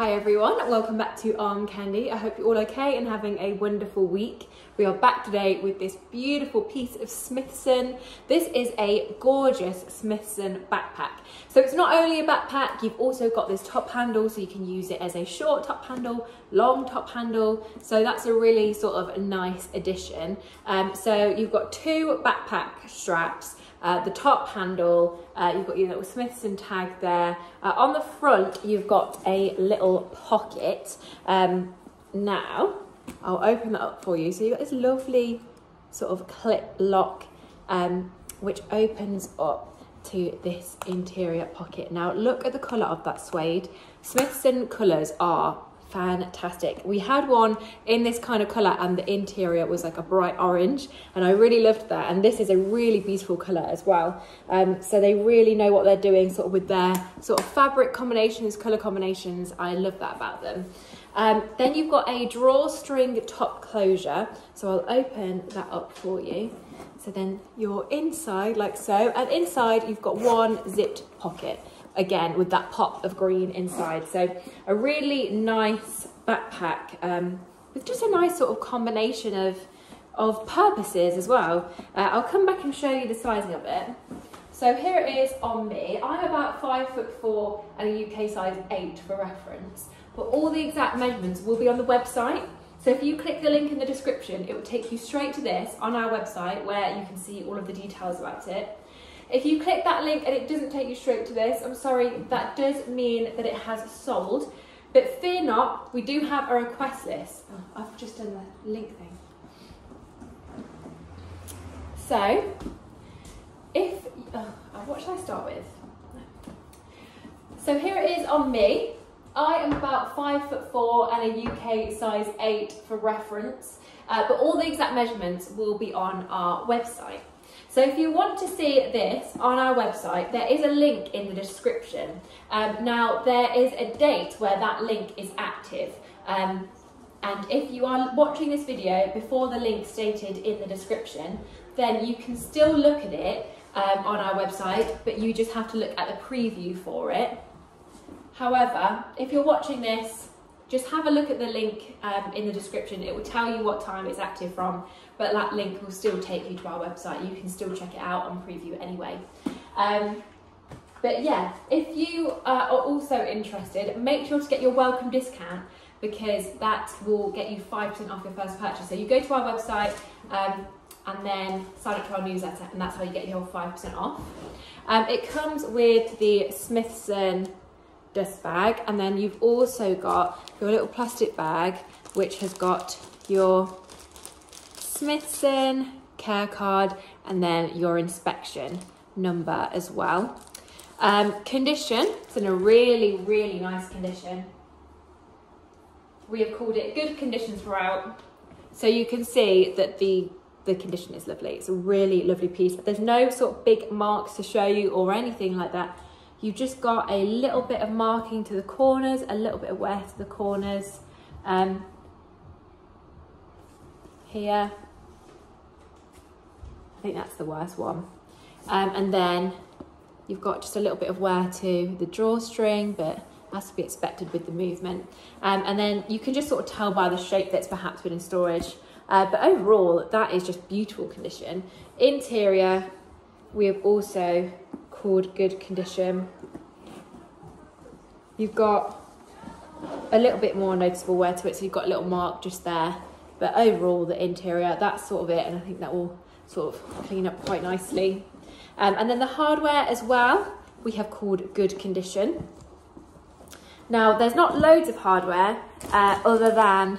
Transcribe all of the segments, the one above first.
Hi everyone, welcome back to Arm Candy. I hope you're all okay and having a wonderful week. We are back today with this beautiful piece of Smythson. This is a gorgeous Smythson backpack. So it's not only a backpack, you've also got this top handle so you can use it as a short top handle, long top handle. So that's a really sort of nice addition. Um, so you've got two backpack straps uh, the top handle, uh, you've got your little Smythson tag there. Uh, on the front, you've got a little pocket. Um, now, I'll open that up for you. So you've got this lovely sort of clip lock, um, which opens up to this interior pocket. Now, look at the colour of that suede. Smythson colours are fantastic. We had one in this kind of colour and the interior was like a bright orange and I really loved that. And this is a really beautiful colour as well. Um, so they really know what they're doing sort of with their sort of fabric combinations, colour combinations. I love that about them. Um, then you've got a drawstring top closure. So I'll open that up for you. So then you're inside like so, and inside you've got one zipped pocket again with that pop of green inside. So a really nice backpack um, with just a nice sort of combination of, of purposes as well. Uh, I'll come back and show you the sizing of it. So here it is on me. I'm about five foot four and a UK size eight for reference, but all the exact measurements will be on the website. So if you click the link in the description, it will take you straight to this on our website where you can see all of the details about it. If you click that link and it doesn't take you straight to this, I'm sorry, that does mean that it has sold. But fear not, we do have a request list. Oh, I've just done the link thing. So, if, oh, what should I start with? So here it is on me. I am about five foot four and a UK size eight for reference, uh, but all the exact measurements will be on our website. So if you want to see this on our website, there is a link in the description. Um, now, there is a date where that link is active. Um, and if you are watching this video before the link stated in the description, then you can still look at it um, on our website, but you just have to look at the preview for it. However, if you're watching this just have a look at the link um, in the description. It will tell you what time it's active from, but that link will still take you to our website. You can still check it out on preview anyway. Um, but yeah, if you uh, are also interested, make sure to get your welcome discount because that will get you 5% off your first purchase. So you go to our website um, and then sign up to our newsletter and that's how you get your 5% off. Um, it comes with the Smythson dust bag and then you've also got your little plastic bag which has got your Smythson care card and then your inspection number as well. Um, condition, it's in a really, really nice condition. We have called it good condition throughout. So you can see that the, the condition is lovely. It's a really lovely piece. There's no sort of big marks to show you or anything like that. You've just got a little bit of marking to the corners, a little bit of wear to the corners. Um, here, I think that's the worst one. Um, and then you've got just a little bit of wear to the drawstring, but has to be expected with the movement. Um, and then you can just sort of tell by the shape that's perhaps been in storage. Uh, but overall, that is just beautiful condition. Interior, we have also called Good Condition. You've got a little bit more noticeable wear to it, so you've got a little mark just there. But overall, the interior, that's sort of it, and I think that will sort of clean up quite nicely. Um, and then the hardware as well, we have called Good Condition. Now, there's not loads of hardware uh, other than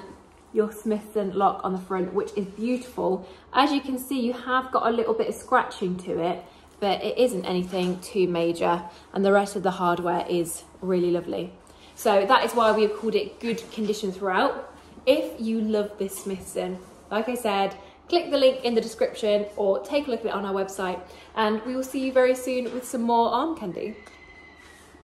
your Smythson lock on the front, which is beautiful. As you can see, you have got a little bit of scratching to it, but it isn't anything too major and the rest of the hardware is really lovely. So that is why we have called it good condition throughout. If you love this Smythson, like I said, click the link in the description or take a look at it on our website and we will see you very soon with some more arm candy.